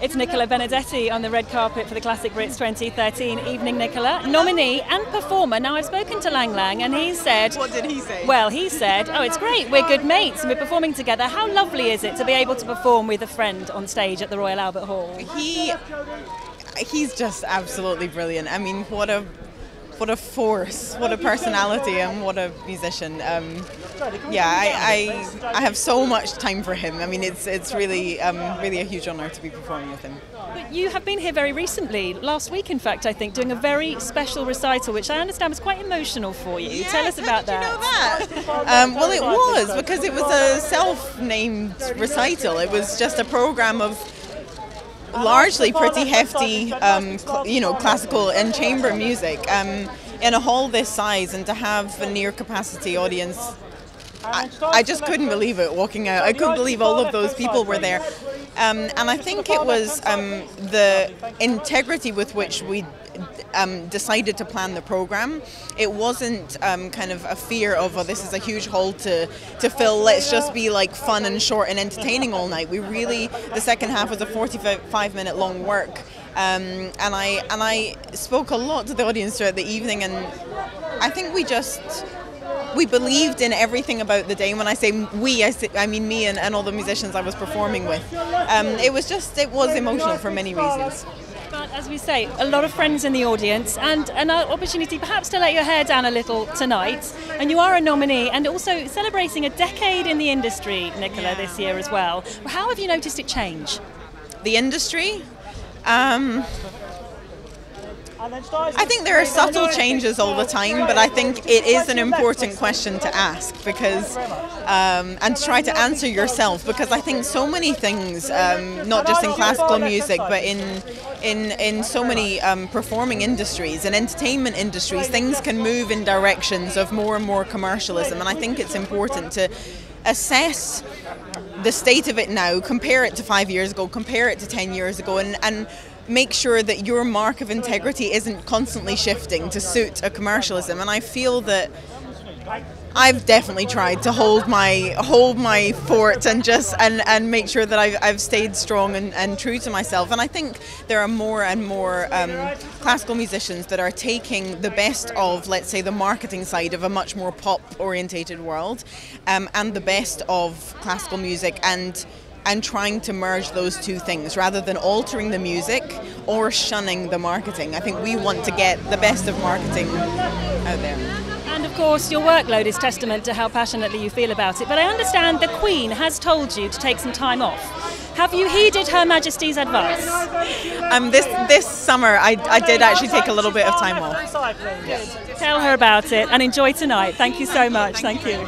It's Nicola Benedetti on the red carpet for the Classic Brits 2013. Evening, Nicola. Nominee and performer. Now, I've spoken to Lang Lang and he said. What did he say? Well, he said, Oh, it's great. We're good mates and we're performing together. How lovely is it to be able to perform with a friend on stage at the Royal Albert Hall? He. He's just absolutely brilliant. I mean, what a what a force, what a personality, and what a musician. Um, yeah, I, I, I have so much time for him. I mean, it's it's really um, really a huge honour to be performing with him. But you have been here very recently, last week, in fact, I think, doing a very special recital, which I understand was quite emotional for you. Yes, Tell us about that. You know that? um, well, it was because it was a self-named recital. It was just a program of largely pretty hefty, um, you know, classical and chamber music um, in a hall this size, and to have a near capacity audience. I, I just couldn't believe it walking out. I couldn't believe all of those people were there. Um, and I think it was um, the integrity with which we um, decided to plan the program. It wasn't um, kind of a fear of, oh, this is a huge hall to, to fill, let's just be like fun and short and entertaining all night. We really, the second half was a 45 minute long work. Um, and I and I spoke a lot to the audience throughout the evening, and I think we just we believed in everything about the day. And when I say we, I, say, I mean me and, and all the musicians I was performing with. Um, it was just it was emotional for many reasons. But as we say, a lot of friends in the audience, and an opportunity perhaps to let your hair down a little tonight. And you are a nominee, and also celebrating a decade in the industry, Nicola, Yeah. this year as well. How have you noticed it change? The industry. Um, I think there are subtle changes all the time, but I think it is an important question to ask because, um, and to try to answer yourself because I think so many things, um, not just in classical music, but in in in so many um, performing industries and entertainment industries, things can move in directions of more and more commercialism, and I think it's important to assess the state of it now, compare it to five years ago, compare it to 10 years ago, and, and make sure that your mark of integrity isn't constantly shifting to suit a commercialism. And I feel that I've definitely tried to hold my hold my fort and just and, and make sure that I've, I've stayed strong and, and true to myself. And I think there are more and more um, classical musicians that are taking the best of, let's say, the marketing side of a much more pop orientated world, um, and the best of classical music and and trying to merge those two things rather than altering the music or shunning the marketing. I think we want to get the best of marketing out there. And of course, your workload is testament to how passionately you feel about it. But I understand the Queen has told you to take some time off. Have you heeded Her Majesty's advice? Um, this this summer, I, I did actually take a little bit of time off. Tell her about it and enjoy tonight. Thank you so much. Thank you.